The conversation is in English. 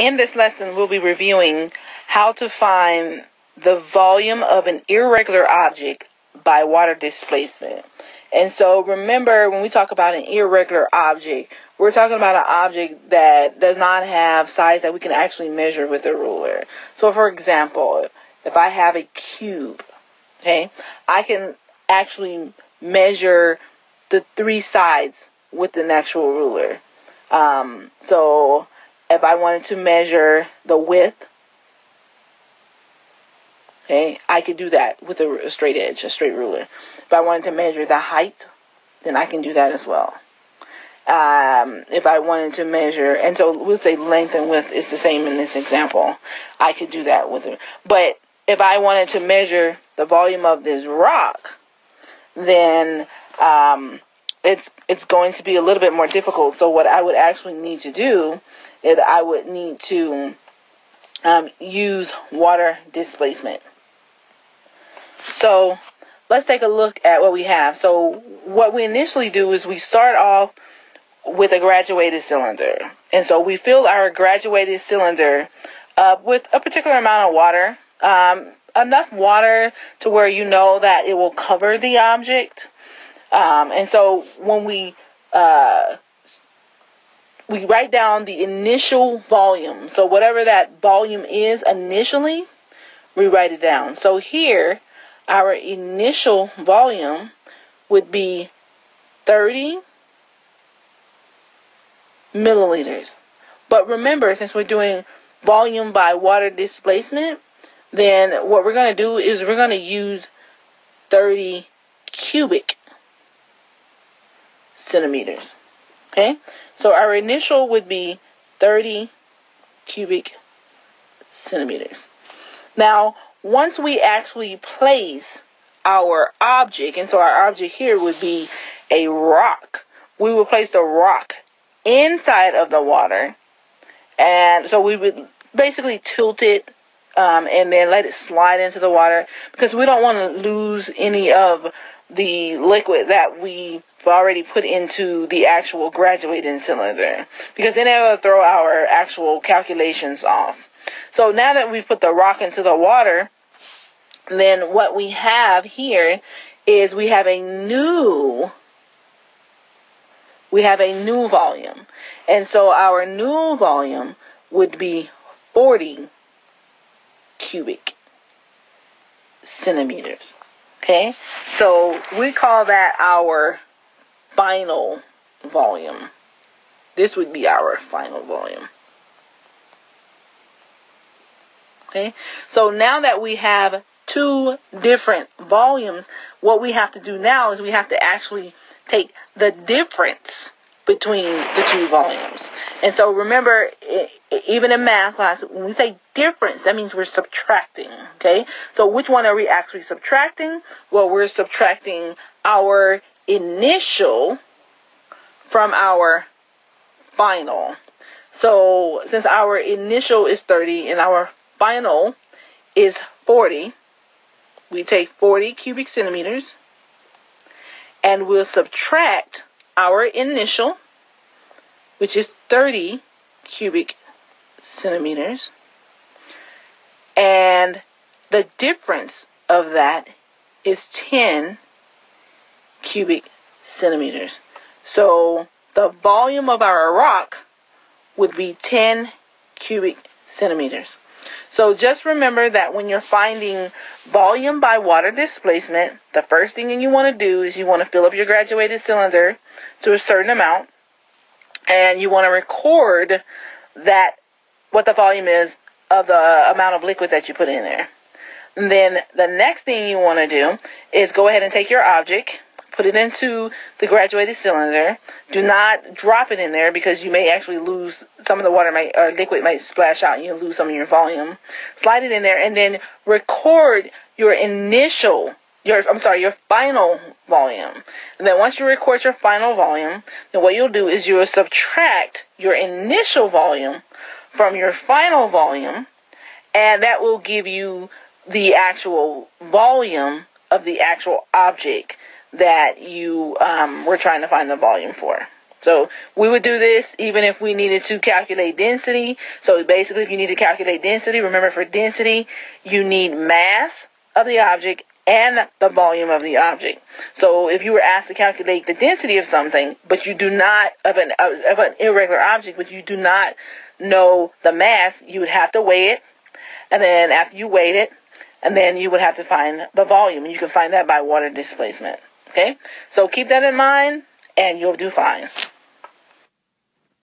In this lesson, we'll be reviewing how to find the volume of an irregular object by water displacement. And so remember when we talk about an irregular object, we're talking about an object that does not have size that we can actually measure with a ruler. So for example, if I have a cube, okay, I can actually measure the three sides with an actual ruler. Um, so if I wanted to measure the width, okay, I could do that with a, straight edge, a straight ruler. If I wanted to measure the height, then I can do that as well. Um, if I wanted to measure, and so we'll say length and width is the same in this example, I could do that with it. But if I wanted to measure the volume of this rock, then um, it's it's going to be a little bit more difficult. So what I would actually need to do is I would need to um, use water displacement. So let's take a look at what we have. So what we initially do is we start off with a graduated cylinder. And so we fill our graduated cylinder up with a particular amount of water, um, enough water to where you know that it will cover the object. Um, and so when we uh, we write down the initial volume, so whatever that volume is initially, we write it down. So here, our initial volume would be 30 milliliters. But remember, since we're doing volume by water displacement, then what we're going to do is we're going to use 30 cubic centimeters. Okay, so our initial would be 30 cubic centimeters. Now, once we actually place our object, and so our object here would be a rock, we would place the rock inside of the water, and so we would basically tilt it um, and then let it slide into the water because we don't want to lose any of the liquid that we've already put into the actual graduating cylinder because then it will throw our actual calculations off. So now that we've put the rock into the water, then what we have here is we have a new we have a new volume. And so our new volume would be 40 cubic centimeters. Okay, so we call that our final volume. This would be our final volume. Okay, so now that we have two different volumes, what we have to do now is we have to actually take the difference between the two volumes. And so remember, even in math class, when we say difference, that means we're subtracting. Okay? So which one are we actually subtracting? Well, we're subtracting our initial from our final. So since our initial is 30 and our final is 40, we take 40 cubic centimeters and we'll subtract our initial, which is 30 cubic centimeters, and the difference of that is 10 cubic centimeters. So the volume of our rock would be 10 cubic centimeters. So just remember that when you're finding volume by water displacement, the first thing you want to do is you want to fill up your graduated cylinder to a certain amount and you want to record that what the volume is of the amount of liquid that you put in there. And then the next thing you want to do is go ahead and take your object put it into the graduated cylinder. Do not drop it in there because you may actually lose some of the water might uh, liquid might splash out and you lose some of your volume. Slide it in there and then record your initial your I'm sorry, your final volume. And then once you record your final volume, then what you'll do is you'll subtract your initial volume from your final volume and that will give you the actual volume of the actual object that you um, were trying to find the volume for. So we would do this even if we needed to calculate density. So basically, if you need to calculate density, remember for density, you need mass of the object and the volume of the object. So if you were asked to calculate the density of something, but you do not of an of an irregular object, but you do not know the mass, you would have to weigh it, and then after you weighed it, and then you would have to find the volume, you can find that by water displacement. Okay, so keep that in mind, and you'll do fine.